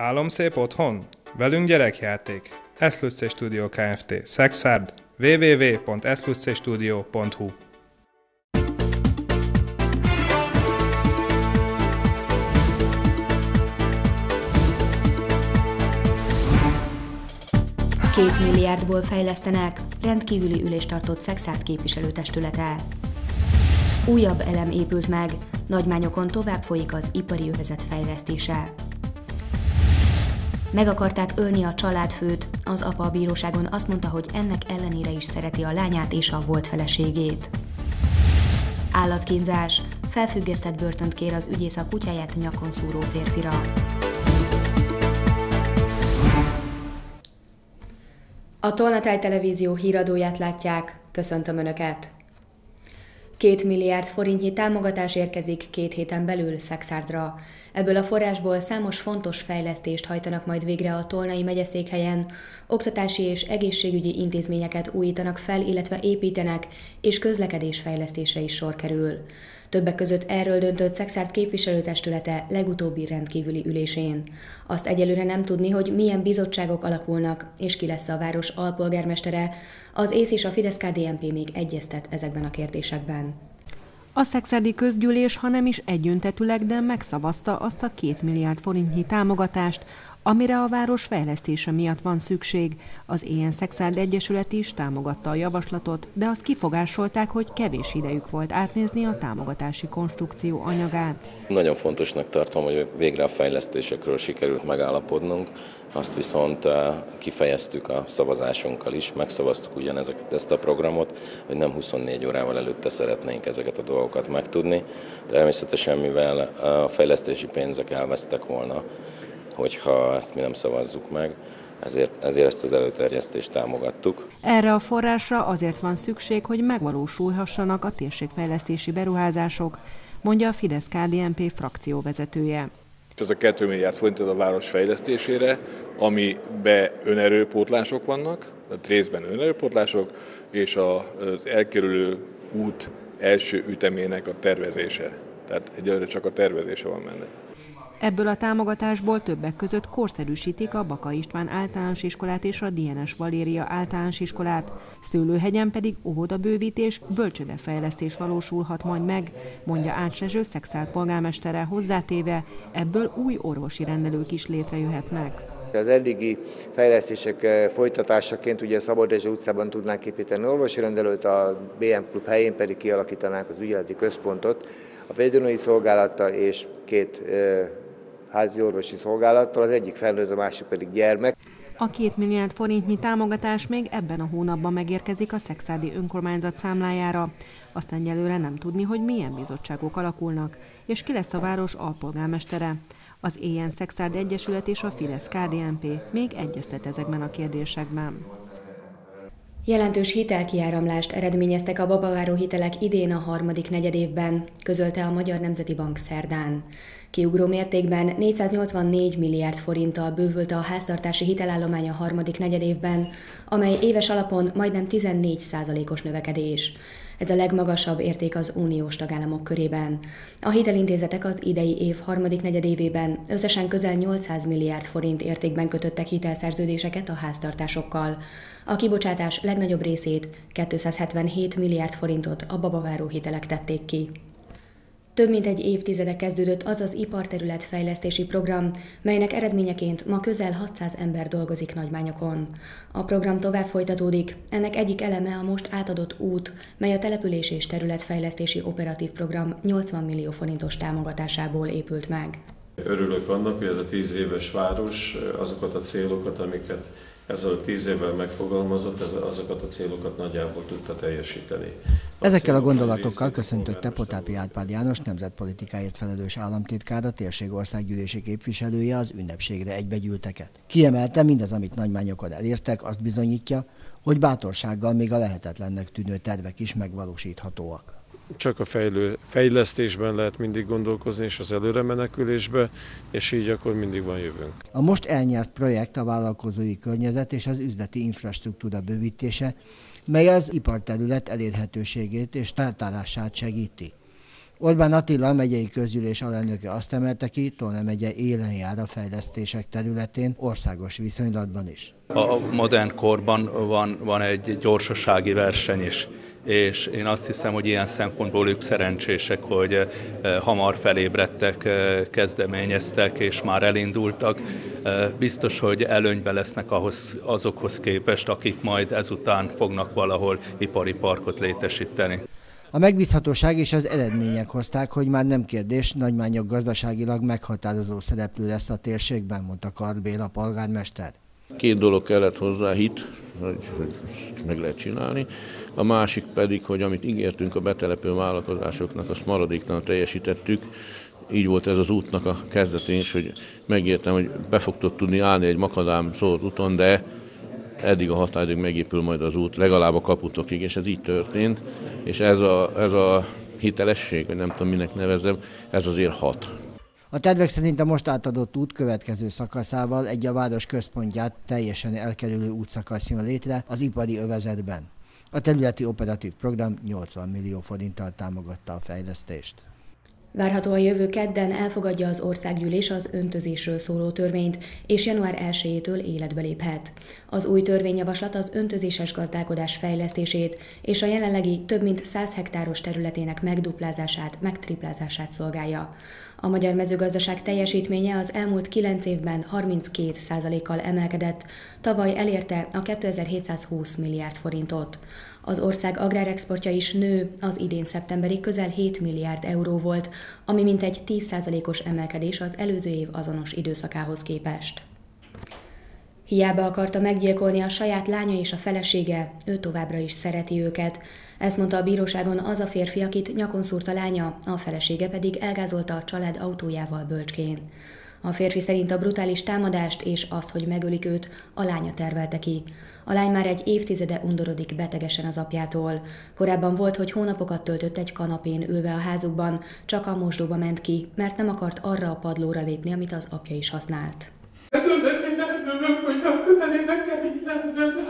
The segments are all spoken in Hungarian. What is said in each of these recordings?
Álomszép otthon? Velünk gyerekjáték. Eszplusz Studio Kft. Szexárd. www.eszpluszstudio.hu Két milliárdból fejlesztenek, rendkívüli ülést tartott Szexárd képviselőtestülete. Újabb elem épült meg, nagymányokon tovább folyik az ipari övezet fejlesztése. Meg akarták ölni a családfőt, az apa a bíróságon azt mondta, hogy ennek ellenére is szereti a lányát és a volt feleségét. Állatkínzás, felfüggesztett börtönt kér az ügyész a kutyáját nyakon szúró férfira. A Tolnatáj Televízió híradóját látják, köszöntöm Önöket! Két milliárd forintnyi támogatás érkezik két héten belül Szexárdra. Ebből a forrásból számos fontos fejlesztést hajtanak majd végre a Tolnai megyeszékhelyen, oktatási és egészségügyi intézményeket újítanak fel, illetve építenek, és közlekedésfejlesztésre is sor kerül. Többek között erről döntött Szexárd képviselőtestülete legutóbbi rendkívüli ülésén. Azt egyelőre nem tudni, hogy milyen bizottságok alakulnak, és ki lesz a város alpolgármestere, az ÉSZ és a Fidesz-KDNP még egyeztet ezekben a kérdésekben. A szexádi közgyűlés, ha nem is egyöntetűleg, de megszavazta azt a két milliárd forintnyi támogatást, amire a város fejlesztése miatt van szükség. Az Ilyen Szexárd Egyesület is támogatta a javaslatot, de azt kifogásolták, hogy kevés idejük volt átnézni a támogatási konstrukció anyagát. Nagyon fontosnak tartom, hogy végre a fejlesztésekről sikerült megállapodnunk, azt viszont eh, kifejeztük a szavazásunkkal is, megszavaztuk ugyanezeket ezt a programot, hogy nem 24 órával előtte szeretnénk ezeket a dolgokat megtudni. Természetesen, mivel a fejlesztési pénzek elvesztek volna, hogyha ezt mi nem szavazzuk meg, ezért, ezért ezt az előterjesztést támogattuk. Erre a forrásra azért van szükség, hogy megvalósulhassanak a térségfejlesztési beruházások, mondja a Fidesz-KDNP frakcióvezetője. Ez a 2 milliárd forint a város fejlesztésére, amibe önerőpótlások vannak, tehát részben önerőpótlások, és az elkerülő út első ütemének a tervezése. Tehát egyelőre csak a tervezése van benne. Ebből a támogatásból többek között korszerűsítik a Baka István általános iskolát és a DNS Valéria általános iskolát, Szőlőhegyen pedig óvodabővítés, bölcsödefejlesztés valósulhat majd meg, mondja Ácsezső Szexál polgármestere hozzátéve, ebből új orvosi rendelők is létrejöhetnek. Az eddigi fejlesztések eh, folytatásaként ugye Szabad utcában tudnánk építeni orvosi rendelőt, a BM Klub helyén pedig kialakítanánk az ügyeleti központot, a védőnői szolgálattal és két eh, házi orvosi szolgálattal, az egyik felnőtt, a másik pedig gyermek. A két milliárd forintnyi támogatás még ebben a hónapban megérkezik a Szexádi önkormányzat számlájára. Aztán egyelőre nem tudni, hogy milyen bizottságok alakulnak, és ki lesz a város alpolgármestere. Az Éjjel Szexárd Egyesület és a Fidesz KDNP még egyeztet ezekben a kérdésekben. Jelentős hitelkiáramlást eredményeztek a babaváró hitelek idén a harmadik negyedévben, közölte a Magyar Nemzeti Bank szerdán. Kiugró mértékben 484 milliárd forinttal bővült a háztartási hitelállomány a harmadik negyedévben, amely éves alapon majdnem 14 százalékos növekedés. Ez a legmagasabb érték az uniós tagállamok körében. A hitelintézetek az idei év harmadik negyedévében összesen közel 800 milliárd forint értékben kötöttek hitelszerződéseket a háztartásokkal. A kibocsátás legnagyobb részét 277 milliárd forintot a babaváró hitelek tették ki. Több mint egy évtizede kezdődött az az iparterület fejlesztési program, melynek eredményeként ma közel 600 ember dolgozik nagymányokon. A program tovább folytatódik, ennek egyik eleme a most átadott út, mely a település és területfejlesztési operatív program 80 millió forintos támogatásából épült meg. Örülök annak, hogy ez a 10 éves város azokat a célokat, amiket ezzel a tíz évvel megfogalmazott, ez, azokat a célokat nagyjából tudta teljesíteni. A Ezekkel a gondolatokkal köszöntötte Potápi Árpád János nemzetpolitikáért felelős államtitkár, a térség országgyűlési képviselője az ünnepségre egybegyűlteket. Kiemelte mindez, amit nagymányokon elértek, azt bizonyítja, hogy bátorsággal még a lehetetlennek tűnő tervek is megvalósíthatóak csak a fejlő, fejlesztésben lehet mindig gondolkozni, és az előre menekülésbe, és így akkor mindig van jövőnk. A most elnyert projekt a vállalkozói környezet és az üzleti infrastruktúra bővítése, mely az iparterület elérhetőségét és feltárását segíti. Orbán Attila megyei közgyűlés alelnöke azt emelte ki, Tolna megye élen jár a fejlesztések területén, országos viszonylatban is. A modern korban van, van egy gyorsasági verseny is és én azt hiszem, hogy ilyen szempontból ők szerencsések, hogy eh, hamar felébredtek, eh, kezdeményeztek és már elindultak. Eh, biztos, hogy előnybe lesznek ahhoz, azokhoz képest, akik majd ezután fognak valahol ipari parkot létesíteni. A megbízhatóság és az eredmények hozták, hogy már nem kérdés, nagymányok gazdaságilag meghatározó szereplő lesz a térségben, mondta Karbéla polgármester. Két dolog kellett hozzá, hit, hogy ezt meg lehet csinálni. A másik pedig, hogy amit ígértünk a betelepő vállalkozásoknak, azt maradéktalan teljesítettük. Így volt ez az útnak a kezdetén is, hogy megértem, hogy be fogtok tudni állni egy makadám szólt úton, de eddig a határidők megépül majd az út, legalább a kaputokig, és ez így történt. És ez a, ez a hitelesség, vagy nem tudom minek nevezem, ez azért hat. A tervek szerint a most átadott út következő szakaszával egy a város központját teljesen elkerülő útszakasz jön létre az ipari övezetben. A területi operatív program 80 millió forinttal támogatta a fejlesztést. Várhatóan jövő kedden elfogadja az országgyűlés az öntözésről szóló törvényt, és január 1-től életbe léphet. Az új törvényjavaslat az öntözéses gazdálkodás fejlesztését és a jelenlegi több mint 100 hektáros területének megduplázását, megtriplázását szolgálja. A magyar mezőgazdaság teljesítménye az elmúlt 9 évben 32%-kal emelkedett, tavaly elérte a 2720 milliárd forintot. Az ország agrárexportja is nő, az idén szeptemberi közel 7 milliárd euró volt, ami mintegy 10%-os emelkedés az előző év azonos időszakához képest. Hiába akarta meggyilkolni a saját lánya és a felesége, ő továbbra is szereti őket. Ezt mondta a bíróságon az a férfi, akit nyakon szúrt a lánya, a felesége pedig elgázolta a család autójával bölcskén. A férfi szerint a brutális támadást és azt, hogy megölik őt, a lánya tervelte ki. A lány már egy évtizede undorodik betegesen az apjától. Korábban volt, hogy hónapokat töltött egy kanapén ülve a házukban, csak a mosdóba ment ki, mert nem akart arra a padlóra lépni, amit az apja is használt.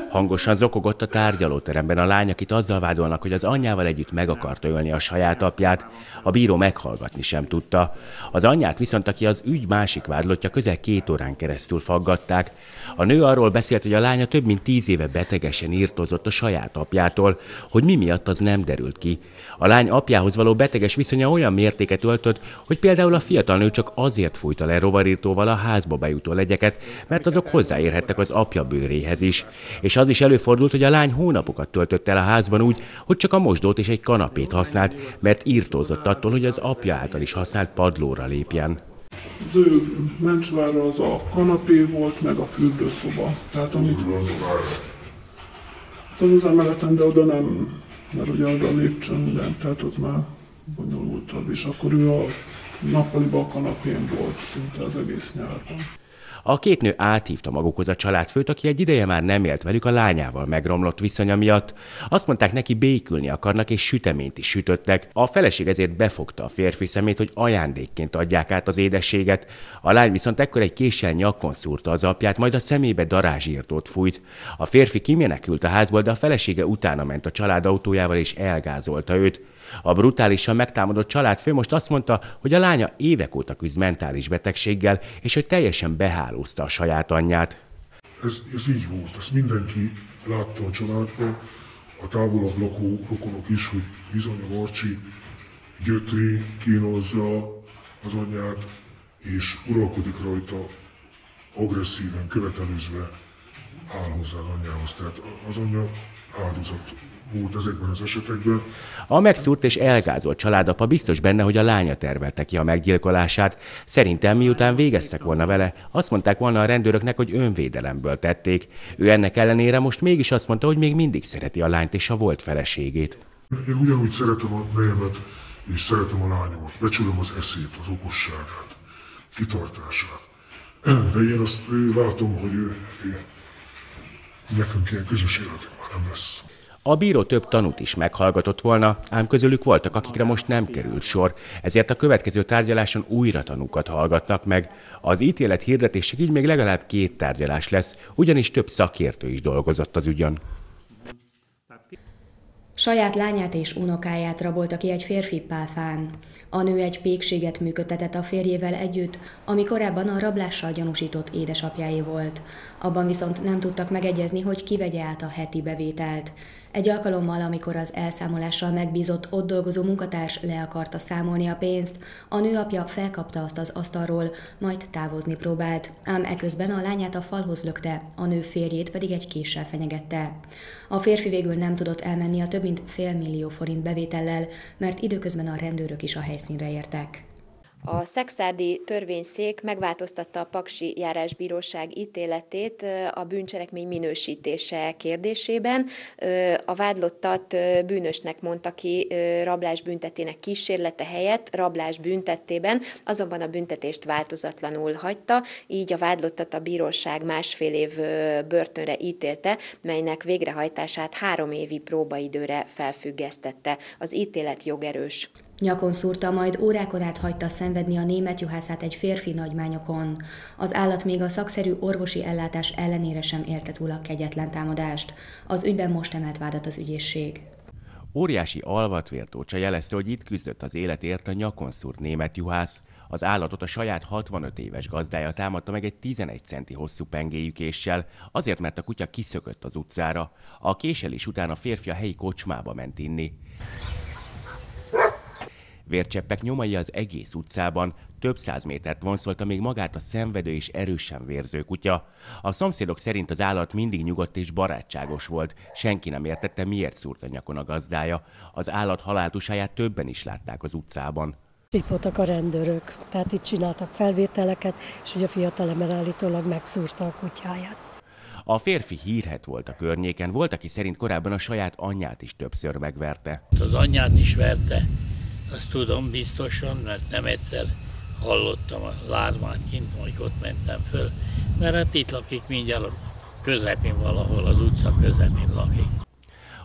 Hangosan zokogott a tárgyalóteremben a lány, akit azzal vádolnak, hogy az anyjával együtt meg akarta ölni a saját apját. A bíró meghallgatni sem tudta. Az anyját viszont, aki az ügy másik vádlottja, közel két órán keresztül faggatták. A nő arról beszélt, hogy a lánya több mint tíz éve betegesen írtozott a saját apjától, hogy mi miatt az nem derült ki. A lány apjához való beteges viszonya olyan mértéket öltött, hogy például a fiatal nő csak azért fújta le rovarírtóval a házba bejutó legyeket, mert azok hozzáérhettek az apja bőréhez is. És az is előfordult, hogy a lány hónapokat töltött el a házban úgy, hogy csak a mosdót és egy kanapét használt, mert írtózott attól, hogy az apja által is használt padlóra lépjen. Az ő mencsvára az a kanapé volt, meg a fürdőszoba. Tehát amit... Az az emeleten, de oda nem, mert ugye oda lépcsőn minden, tehát az már bonyolultabb, és akkor ő a nappaliban a kanapén volt szinte az egész nyárban. A két nő áthívta magukhoz a családfőt, aki egy ideje már nem élt velük a lányával megromlott viszonya miatt. Azt mondták neki békülni akarnak, és süteményt is sütöttek. A feleség ezért befogta a férfi szemét, hogy ajándékként adják át az édességet. A lány viszont ekkor egy késsel nyakon szúrta az apját, majd a szemébe darázsírtót fújt. A férfi kimenekült a házból, de a felesége utána ment a család autójával és elgázolta őt. A brutálisan megtámadott családfő most azt mondta, hogy a lánya évek óta küzd mentális betegséggel, és hogy teljesen behálózta a saját anyját. Ez, ez így volt, ezt mindenki látta a családban, a távolabb lakó rokonok is, hogy bizony a Marcsi gyötri, kínozza az anyját, és uralkodik rajta, agresszíven, követelőzve áll hozzá az anyjához. Tehát az anyja áldozat volt ezekben az esetekben. A megszúrt és elgázolt családapa biztos benne, hogy a lánya tervelte ki a meggyilkolását. Szerintem miután végeztek volna vele, azt mondták volna a rendőröknek, hogy önvédelemből tették. Ő ennek ellenére most mégis azt mondta, hogy még mindig szereti a lányt és a volt feleségét. Én ugyanúgy szeretem a nejemet, és szeretem a lányomat. Becsülöm az eszét, az okosságát, kitartását. De én azt látom, hogy nekünk ilyen közös életünk nem lesz. A bíró több tanút is meghallgatott volna, ám közülük voltak, akikre most nem került sor, ezért a következő tárgyaláson újra tanúkat hallgatnak meg. Az ítélet hirdetésig így még legalább két tárgyalás lesz, ugyanis több szakértő is dolgozott az ügyön. Saját lányát és unokáját rabolta ki egy férfi pálfán. A nő egy pékséget működtetett a férjével együtt, ami korábban a rablással gyanúsított édesapjáé volt. Abban viszont nem tudtak megegyezni, hogy kivegye át a heti bevételt. Egy alkalommal, amikor az elszámolással megbízott ott dolgozó munkatárs le akarta számolni a pénzt, a nő apja felkapta azt az asztalról, majd távozni próbált, ám eközben a lányát a falhoz lökte, a nő férjét pedig egy késsel fenyegette. A férfi végül nem tudott elmenni a több mint fél millió forint bevétellel, mert időközben a rendőrök is a helyszínre értek. A szexárdi törvényszék megváltoztatta a Paksi járásbíróság ítéletét a bűncselekmény minősítése kérdésében. A vádlottat bűnösnek mondta ki rablás büntetének kísérlete helyett rablás büntettében, azonban a büntetést változatlanul hagyta, így a vádlottat a bíróság másfél év börtönre ítélte, melynek végrehajtását három évi próbaidőre felfüggesztette. Az ítélet jogerős. Nyakon szúrta, majd órákon át hagyta szenvedni a német juhászát egy férfi nagymányokon. Az állat még a szakszerű orvosi ellátás ellenére sem érte túl a kegyetlen támadást. Az ügyben most emelt vádat az ügyészség. Óriási alvatvértócsa jelezte, hogy itt küzdött az életért a nyakon szúrt német juhász. Az állatot a saját 65 éves gazdája támadta meg egy 11 centi hosszú pengéjükéssel, azért mert a kutya kiszökött az utcára. A késelés után a férfi a helyi kocsmába ment inni. Vércseppek nyomai az egész utcában, több száz métert vonszolta még magát a szenvedő és erősen vérző kutya. A szomszédok szerint az állat mindig nyugodt és barátságos volt, senki nem értette, miért szúrt a nyakon a gazdája. Az állat haláltusáját többen is látták az utcában. Itt voltak a rendőrök, tehát itt csináltak felvételeket, és hogy a fiatalember állítólag megszúrta a kutyáját. A férfi hírhet volt a környéken, volt, aki szerint korábban a saját anyját is többször megverte. Az anyját is verte, azt tudom biztosan, mert nem egyszer hallottam a lármát kint, amikor ott mentem föl, mert hát itt lakik mindjárt közepén valahol, az utca közepén lakik.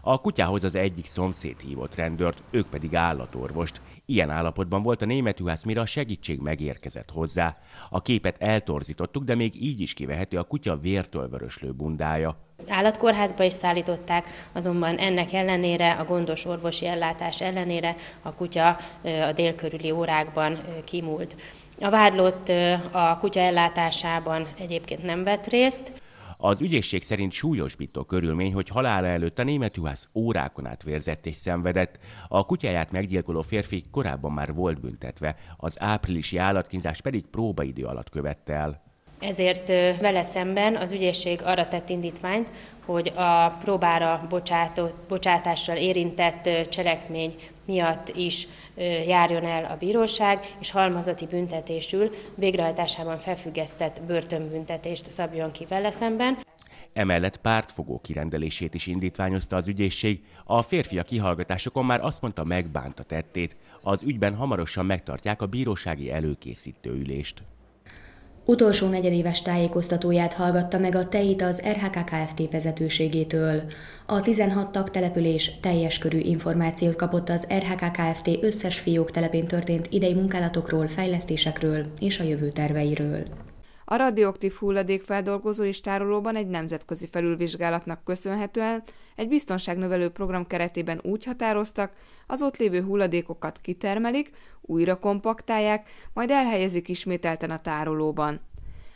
A kutyához az egyik szomszéd hívott rendőrt, ők pedig állatorvost. Ilyen állapotban volt a német juhász, mire a segítség megérkezett hozzá. A képet eltorzítottuk, de még így is kivehető a kutya vértől vöröslő bundája. Állatkórházba is szállították, azonban ennek ellenére, a gondos orvosi ellátás ellenére a kutya a délkörüli órákban kimúlt. A vádlott a kutya ellátásában egyébként nem vett részt. Az ügyészség szerint súlyosbító körülmény, hogy halála előtt a német juhász órákon át vérzett és szenvedett. A kutyáját meggyilkoló férfi korábban már volt büntetve, az áprilisi állatkínzás pedig próbaidő alatt követte el. Ezért vele szemben az ügyészség arra tett indítványt, hogy a próbára bocsátott, bocsátással érintett cselekmény miatt is járjon el a bíróság, és halmazati büntetésül végrehajtásában felfüggesztett börtönbüntetést szabjon ki vele szemben. Emellett pártfogó kirendelését is indítványozta az ügyészség. A férfi a kihallgatásokon már azt mondta megbánta tettét. Az ügyben hamarosan megtartják a bírósági előkészítő ülést. Utolsó negyedéves tájékoztatóját hallgatta meg a TEIT az RHK Kft. vezetőségétől. A 16 tag település teljes körű információt kapott az RHK Kft. összes fiók telepén történt idei munkálatokról, fejlesztésekről és a jövő terveiről. A radioaktív hulladékfeldolgozó és tárolóban egy nemzetközi felülvizsgálatnak köszönhetően egy biztonságnövelő program keretében úgy határoztak, az ott lévő hulladékokat kitermelik, újra kompaktálják, majd elhelyezik ismételten a tárolóban.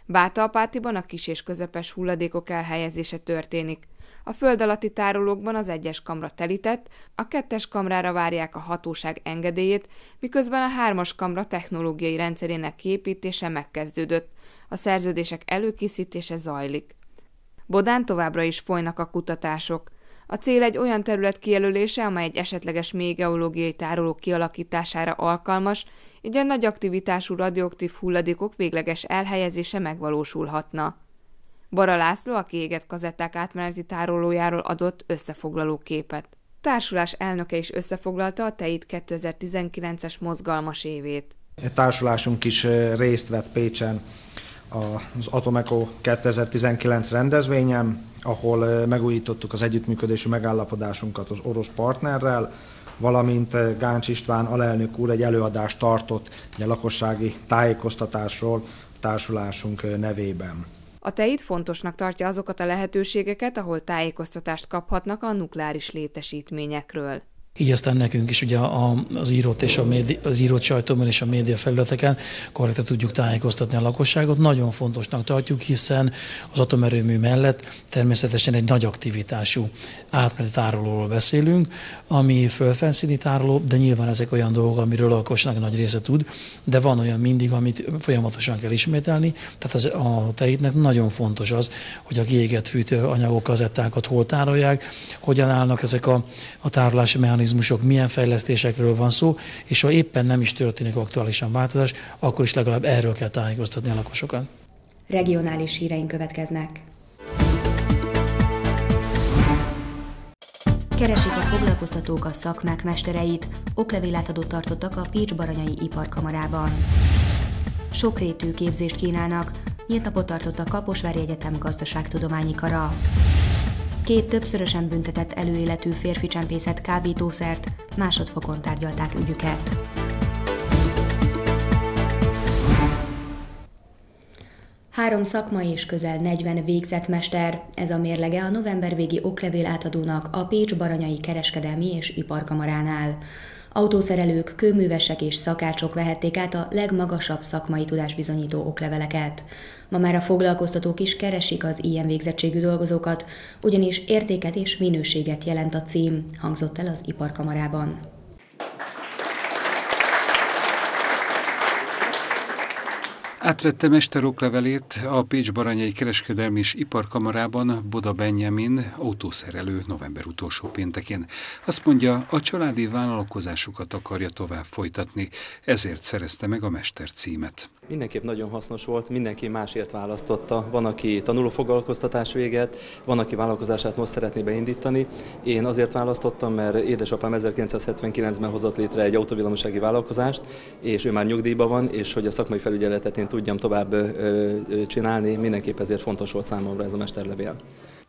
Bátalpátiban a kis és közepes hulladékok elhelyezése történik. A föld alatti tárolókban az egyes kamra telített, a kettes kamrára várják a hatóság engedélyét, miközben a hármas kamra technológiai rendszerének kiépítése megkezdődött, a szerződések előkészítése zajlik. Bodán továbbra is folynak a kutatások. A cél egy olyan terület kijelölése, amely egy esetleges mély geológiai tároló kialakítására alkalmas, így a nagy aktivitású radioaktív hulladékok végleges elhelyezése megvalósulhatna. Bara László a kiégett kazetták átmeneti tárolójáról adott összefoglaló képet. Társulás elnöke is összefoglalta a TEIT 2019-es mozgalmas évét. A társulásunk is részt vett Pécsen az Atomeco 2019 rendezvényen, ahol megújítottuk az együttműködési megállapodásunkat az orosz partnerrel, valamint Gáncs István alelnök úr egy előadást tartott egy lakossági tájékoztatásról a társulásunk nevében. A TEIT fontosnak tartja azokat a lehetőségeket, ahol tájékoztatást kaphatnak a nukleáris létesítményekről. Így aztán nekünk is ugye az írott és a médi, az írott sajtóban és a média felületeken korrektan tudjuk tájékoztatni a lakosságot. Nagyon fontosnak tartjuk, hiszen az atomerőmű mellett természetesen egy nagy aktivitású átmeneti tárolóról beszélünk, ami fölfelszíni tároló, de nyilván ezek olyan dolgok, amiről a lakosság nagy része tud, de van olyan mindig, amit folyamatosan kell ismételni. Tehát az, a tejtnek nagyon fontos az, hogy a kiégett fűtőanyagok, kazettákat hol tárolják, hogyan állnak ezek a, a tárolási mechanizmusok, mechanizmusok, milyen fejlesztésekről van szó, és ha éppen nem is történik aktuálisan változás, akkor is legalább erről kell tájékoztatni a lakosokat. Regionális híreink következnek. Keresik a foglalkoztatók a szakmák mestereit, oklevélátadót tartottak a Pécs Baranyai Iparkamarában. Sokrétű képzést kínálnak, nyílt napot tartott a Kaposvári Egyetem gazdaságtudományi kara. Két többszörösen büntetett előéletű férfi csempészet kábítószert, másodfokon tárgyalták ügyüket. Három szakmai és közel 40 végzett mester, ez a mérlege a november végi oklevél átadónak a Pécs Baranyai Kereskedelmi és Iparkamaránál. Autószerelők, kőművesek és szakácsok vehették át a legmagasabb szakmai tudásbizonyító okleveleket. Ma már a foglalkoztatók is keresik az ilyen végzettségű dolgozókat, ugyanis értéket és minőséget jelent a cím, hangzott el az iparkamarában. Átvette mesteroklevelét a Pécs Baranyai Kereskedelmi és Iparkamarában Boda Benjamin autószerelő november utolsó péntekén. Azt mondja, a családi vállalkozásukat akarja tovább folytatni, ezért szerezte meg a mester címet. Mindenképp nagyon hasznos volt, mindenki másért választotta. Van, aki tanulófoglalkoztatás véget, van, aki vállalkozását most szeretné beindítani. Én azért választottam, mert édesapám 1979-ben hozott létre egy autovillamosági vállalkozást, és ő már nyugdíjban van, és hogy a szakmai felügyeletet én tudjam tovább csinálni, mindenképp ezért fontos volt számomra ez a mesterlevél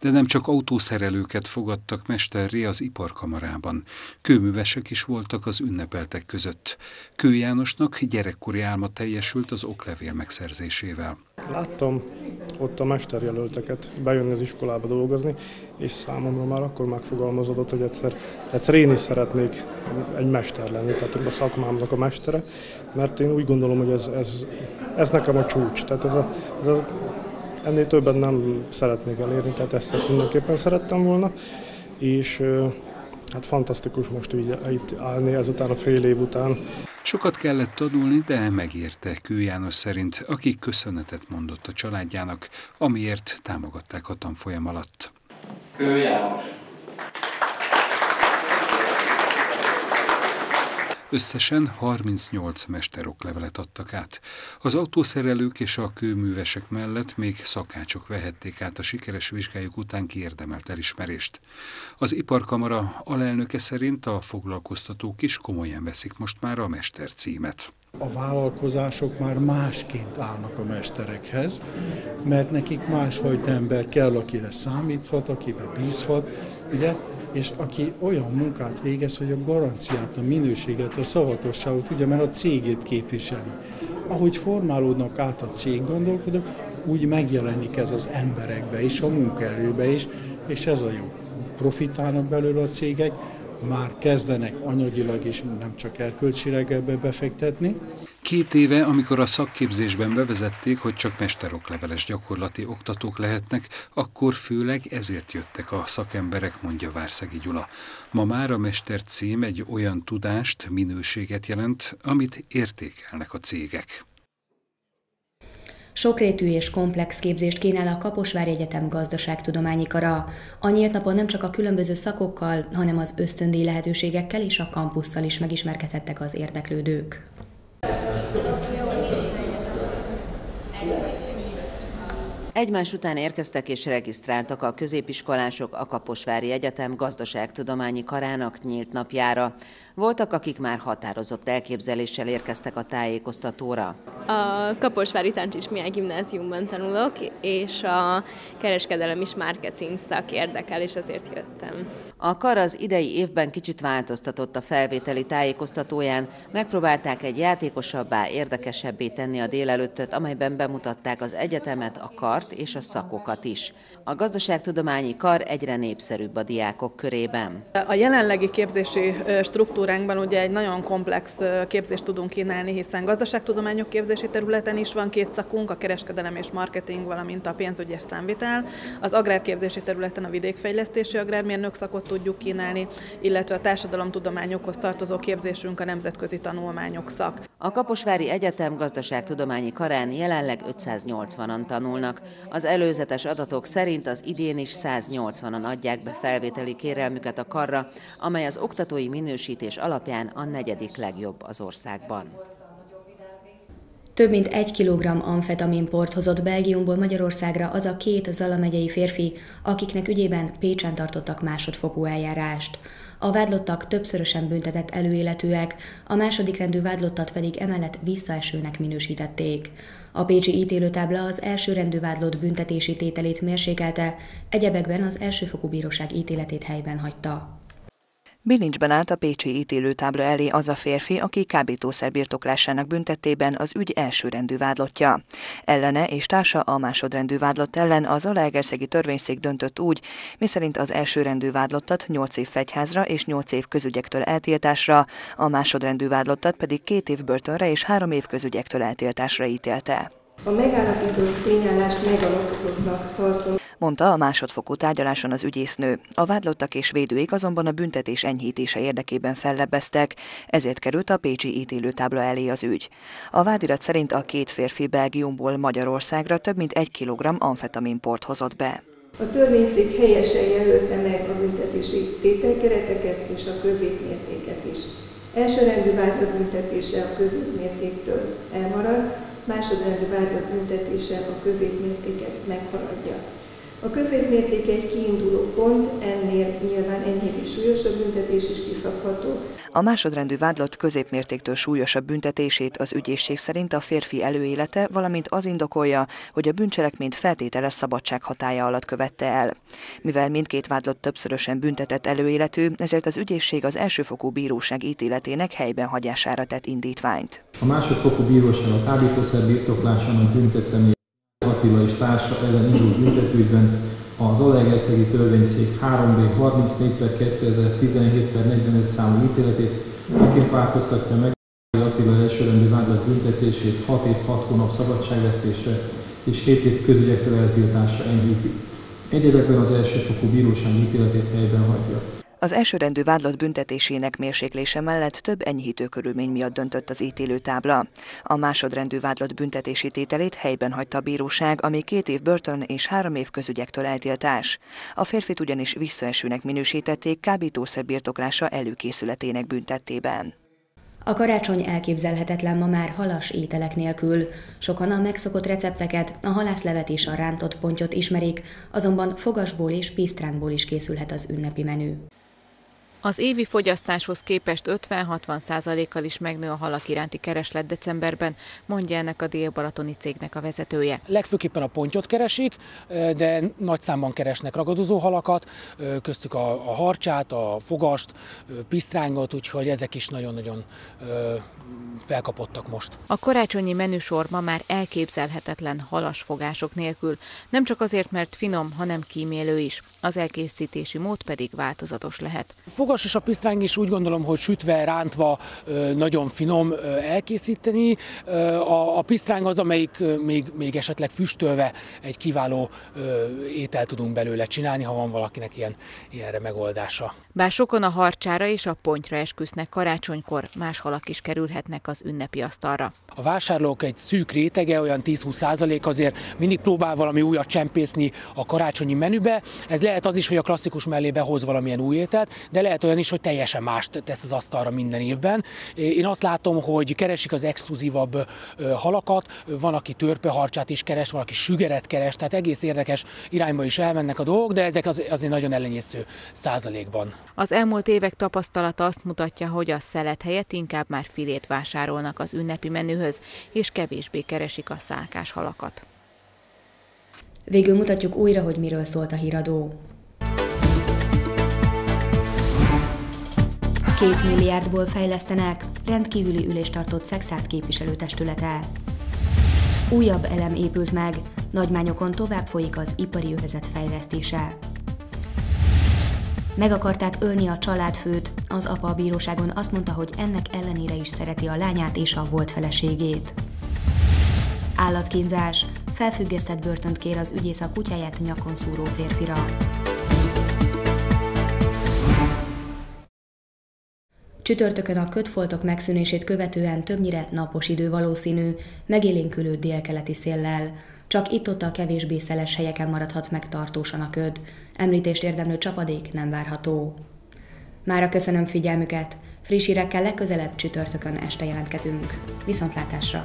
de nem csak autószerelőket fogadtak mesterré az iparkamarában. Kőművesek is voltak az ünnepeltek között. Kő Jánosnak gyerekkori álma teljesült az oklevél megszerzésével. Láttam ott a mesterjelölteket bejönni az iskolába dolgozni, és számomra már akkor megfogalmazódott, hogy egyszer, egyszer én is szeretnék egy mester lenni, tehát a szakmámnak a mestere, mert én úgy gondolom, hogy ez, ez, ez nekem a csúcs. Tehát ez a, ez a Ennél többet nem szeretnék elérni, tehát ezt mindenképpen szerettem volna, és hát fantasztikus most így itt állni ezután a fél év után. Sokat kellett tanulni, de megérte Kő János szerint, akik köszönetet mondott a családjának, amiért támogatták a tanfolyam alatt. Kő János. Összesen 38 mesteroklevelet adtak át. Az autószerelők és a kőművesek mellett még szakácsok vehették át a sikeres vizsgájuk után kiérdemelt elismerést. Az iparkamara alelnöke szerint a foglalkoztatók is komolyan veszik most már a mester címet. A vállalkozások már másként állnak a mesterekhez, mert nekik másfajta ember kell, akire számíthat, akibe bízhat, ugye? és aki olyan munkát végez, hogy a garanciát, a minőséget, a szavatosságot, ugye, mert a cégét képviseli. Ahogy formálódnak át a cég gondolkodók, úgy megjelenik ez az emberekbe is, a munkaerőbe is, és ez a jó. Profitálnak belőle a cégek, már kezdenek anyagilag is, nem csak erkölcsileg ebbe befektetni. Két éve, amikor a szakképzésben bevezették, hogy csak mesterokleveles gyakorlati oktatók lehetnek, akkor főleg ezért jöttek a szakemberek, mondja Várszegi Gyula. Ma már a mester cím egy olyan tudást, minőséget jelent, amit értékelnek a cégek. Sokrétű és komplex képzést kínál a Kaposvári Egyetem gazdaságtudományi kara. A nyílt napon nem csak a különböző szakokkal, hanem az ösztöndíj lehetőségekkel és a kampusszal is megismerkedhettek az érdeklődők. Egymás után érkeztek és regisztráltak a középiskolások a Kaposvári Egyetem gazdaságtudományi karának nyílt napjára. Voltak, akik már határozott elképzeléssel érkeztek a tájékoztatóra. A Kaposvári Táncsis Mihály Gimnáziumban tanulok, és a kereskedelem és marketing szak érdekel, és azért jöttem. A kar az idei évben kicsit változtatott a felvételi tájékoztatóján, megpróbálták egy játékosabbá, érdekesebbé tenni a délelőttöt, amelyben bemutatták az egyetemet, a kart, szakmákat és a szakokat is. A gazdaságtudományi kar egyre népszerűbb a diákok körében. A jelenlegi képzési struktúránkban ugye egy nagyon komplex képzést tudunk kínálni, hiszen gazdaságtudományok képzési területen is van két szakunk, a kereskedelem és marketing, valamint a pénzügy és számvitel. Az agrárképzési területen a vidékfejlesztési agrármérnök szakot tudjuk kínálni, illetve a társadalomtudományokhoz tartozó képzésünk a nemzetközi tanulmányok szak. A Kaposvári Egyetem gazdaságtudományi karán jelenleg 580-an tanulnak. Az előzetes adatok szerint az idén is 180-an adják be felvételi kérelmüket a karra, amely az oktatói minősítés alapján a negyedik legjobb az országban. Több mint egy kilogramm amfetaminport hozott Belgiumból Magyarországra az a két Zala megyei férfi, akiknek ügyében Pécsen tartottak másodfokú eljárást. A vádlottak többszörösen büntetett előéletűek, a második rendű vádlottat pedig emellett visszaesőnek minősítették. A pécsi ítélőtábla az első rendű vádlott büntetési tételét mérsékelte, egyebekben az elsőfokú bíróság ítéletét helyben hagyta. Bilincsben állt a pécsi ítélőtábla elé az a férfi, aki kábítószer birtoklásának büntetében az ügy elsőrendű vádlottja. Ellene és társa a másodrendű vádlott ellen az Alaegerszegi törvényszék döntött úgy, miszerint az elsőrendű vádlottat 8 év fegyházra és 8 év közügyektől eltiltásra, a másodrendű vádlottat pedig 2 év börtönre és 3 év közügyektől eltiltásra ítélte. A megállapított tényállást megalapozottnak tartom. Mondta a másodfokú tárgyaláson az ügyésznő. A vádlottak és védőik azonban a büntetés enyhítése érdekében fellebbeztek, ezért került a Pécsi ítélőtábla elé az ügy. A vádirat szerint a két férfi Belgiumból Magyarországra több mint egy kilogramm amfetaminport hozott be. A törvényszék helyesen jelölte meg a büntetési tételkereteket és a középmértéket is. Elsőrendű vádlat büntetése a középmértéktől elmarad, másodrendű vádlat büntetése a középmértéket meghaladja. A középmérték egy kiinduló pont, ennél nyilván enyhébb és súlyosabb büntetés is kiszabható. A másodrendű vádlott középmértéktől súlyosabb büntetését az ügyészség szerint a férfi előélete, valamint az indokolja, hogy a bűncselekményt feltételes szabadság hatája alatt követte el. Mivel mindkét vádlott többszörösen büntetett előéletű, ezért az ügyészség az elsőfokú bíróság ítéletének helyben hagyására tett indítványt. A másodfokú bíróság a kábítószer birtoklásának büntettem Attila és társa ellen indult büntetőben az Alegerszegi Törvényszék 3B 34 per 2017 per 45 számú ítéletét, miként változtatja meg Attila elsőrendű vádlat büntetését 6 év 6 hónap szabadságvesztésre és 7 év közügyektől eltiltásra enyhíti. Egyedekben az elsőfokú bíróság ítéletét helyben hagyja. Az elsőrendű vádlott büntetésének mérséklése mellett több enyhítő körülmény miatt döntött az ítélőtábla. A másodrendű vádlott büntetési tételét helyben hagyta a bíróság, ami két év börtön és három év közügyektől eltiltás. A férfit ugyanis visszaesőnek minősítették kábítószer birtoklása előkészületének büntettében. A karácsony elképzelhetetlen ma már halas ételek nélkül. Sokan a megszokott recepteket, a halászlevet és a rántott pontyot ismerik, azonban fogasból és pisztránkból is készülhet az ünnepi menü. Az évi fogyasztáshoz képest 50-60 százalékkal is megnő a halak iránti kereslet decemberben, mondja ennek a dél-balatoni cégnek a vezetője. Legfőképpen a pontyot keresik, de nagy számban keresnek ragadozó halakat, köztük a, a harcsát, a fogast, pisztrángot, úgyhogy ezek is nagyon-nagyon felkapottak most. A karácsonyi menüsor ma már elképzelhetetlen halasfogások nélkül, nem csak azért, mert finom, hanem kímélő is. Az elkészítési mód pedig változatos lehet. Fogas és a pisztráng is úgy gondolom, hogy sütve, rántva nagyon finom elkészíteni. A, a pisztráng az, amelyik még, még esetleg füstölve egy kiváló étel tudunk belőle csinálni, ha van valakinek ilyen, ilyenre megoldása. Bár sokan a harcsára és a pontyra esküsznek karácsonykor, más halak is kerülhetnek az ünnepi asztalra. A vásárlók egy szűk rétege, olyan 10-20 százalék azért mindig próbál valami újat csempészni a karácsonyi menübe. Ez lehet az is, hogy a klasszikus mellé behoz valamilyen új ételt, de lehet olyan is, hogy teljesen más tesz az asztalra minden évben. Én azt látom, hogy keresik az exkluzívabb halakat, van, aki törpeharcsát is keres, van, aki sügeret keres, tehát egész érdekes irányba is elmennek a dolgok, de ezek az, azért nagyon ellenyésző százalékban. Az elmúlt évek tapasztalata azt mutatja, hogy a szelet helyett inkább már filét vásárolnak az ünnepi menühöz, és kevésbé keresik a szálkás halakat. Végül mutatjuk újra, hogy miről szólt a híradó. Két milliárdból fejlesztenek, rendkívüli ülést tartott Szexárd képviselőtestülete. Újabb elem épült meg, nagymányokon tovább folyik az ipari övezet fejlesztése. Meg akarták ölni a családfőt, az apa a bíróságon azt mondta, hogy ennek ellenére is szereti a lányát és a volt feleségét. Állatkínzás, felfüggesztett börtönt kér az ügyész a kutyáját nyakon szúró férfira. Csütörtökön a kötfoltok megszűnését követően többnyire napos idő valószínű, megélénkülő délkeleti széllel. Csak itt-ott a kevésbé szeles helyeken maradhat meg tartósan a köd. Említést érdemlő csapadék nem várható. Mára köszönöm figyelmüket, friss hírekkel legközelebb csütörtökön este jelentkezünk. Viszontlátásra!